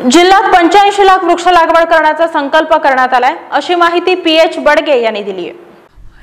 जिल्ह्यात पंच्याऐंशी लाख वृक्ष लागवड करण्याचा संकल्प करण्यात आलाय अशी माहिती पी एच बडगे यांनी दिली आहे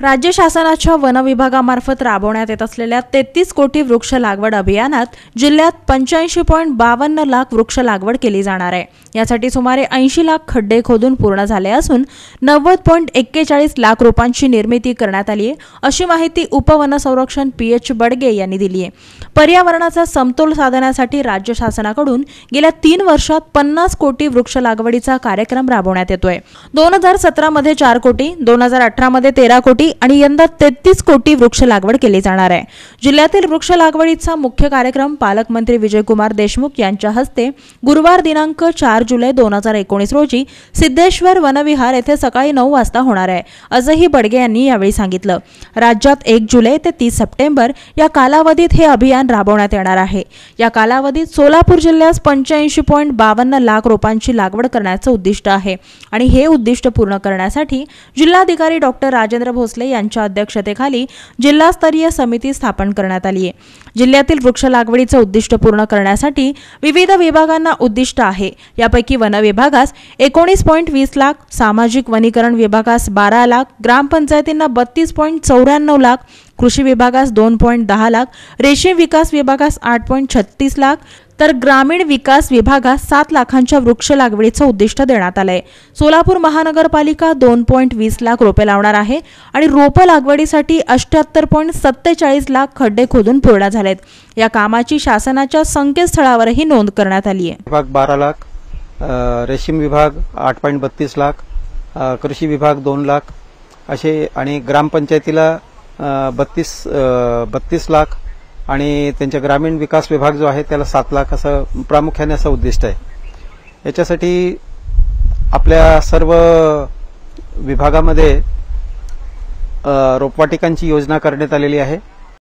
राज्य शासनाच्या वन विभागामार्फत राबवण्यात येत असलेल्या तेहतीस कोटी वृक्ष लागवड अभियानात जिल्ह्यात पंच्याऐंशी पॉईंट बावन्न लाख वृक्ष लागवड केली जाणार आहे. यासाठी सुमारे ऐंशी लाख खड्डे खोदून पूर्ण झाले असून नव्वद पॉईंट एक्केचाळीस लाख रोपांची निर्मिती करण्यात आली आहे अशी माहिती उपवनसंरक्षण पी एच बडगे यांनी दिली आहे. पर्यावरणाचा समतोल साधण्यासाठी राज्य शासनाकडून गेल्या तीन वर्षात पन्नास कोटी वृक्ष लागवडीचा कार्यक्रम राबवण्यात येतोय. दोन हजार सतरामध्ये चार कोटी दोन हजार अठरामध्ये तेरा कोटी आणि यंदा तेहतीस कोटी वृक्ष लागवड केली जाणार आहे. जिल्ह्यातील वृक्ष लागवडीचा मुख्य कार्यक्रम पालकमंत्री विजयकुमार देशमुख यांच्या हस्ते गुरुवार दिनांक चार जुलै दोन हजार एकोणीस रोजी सिद्धेश्वर वनविहार येथे सकाळी नऊ वाजता होणार आहे असंही बडगे यांनी यावेळी सांगितलं. राज्यात एक जुलै ते तीस सप्टेंबर या कालावधीत हे अभियान राबवण्यात येणार आहे. या कालावधीत सोलापूर जिल्ह्यास पंच्याऐंशी पॉईंट बावन्न लाख रोपांची लागवड करण्याचं उद्दिष्ट आहे आणि हे उद्दिष्ट पूर्ण करण्यासाठी जिल्हाधिकारी डॉक्टर राजेंद्र भोसले यांच्या अध्यक्षतेखाली जिल्हास्तरीय समिती स्थापन करण्यात आली आहे. जिल्ह्यातील वृक्ष लागवडीचं उद्दिष्ट पूर्ण करण्यासाठी विविध विभागांना उद्दिष्ट आहे. यापैकी वन विभागास एकोणीस पॉईंट वीस लाख सामाजिक वनीकरण विभागास बारा लाख ग्रामपंचायतींना बत्तीस पॉईंट चौऱ्याण्णव लाख कृषी विभागास दोन पॉईंट दहा लाख रेशीम विकास विभागास आठ पॉईंट छत्तीस लाख तर ग्रामीण विकास विभागास सात लाखांच्या वृक्ष लागवडीचं उद्दिष्ट देण्यात आलंय. सोलापूर महानगरपालिका दोन पॉईंट वीस लाख रोपे लावणार आहे आणि रोपं लागवडीसाठी अठ्याहत्तर पॉईंट सत्तेचाळीस लाख खड्डे खोदून पूर्ण झालेत. या कामाची शासनाच्या संकेतस्थळावरही नोंद करण्यात आली आहे विभाग बारा लाख रेशीम विभाग आठ पॉईंट बत्तीस लाख कृषी विभाग दोन लाख असे आणि ग्रामपंचायतीला बत्तीस बत्तीस लाख आणि त्यांच्या ग्रामीण विकास विभाग जो आहे त्याला सात लाख असं प्रामुख्याने असं उद्दिष्ट आहे. याच्यासाठी आपल्या सर्व विभागामध्ये रोपवाटिकांची योजना करण्यात आलेली आहे.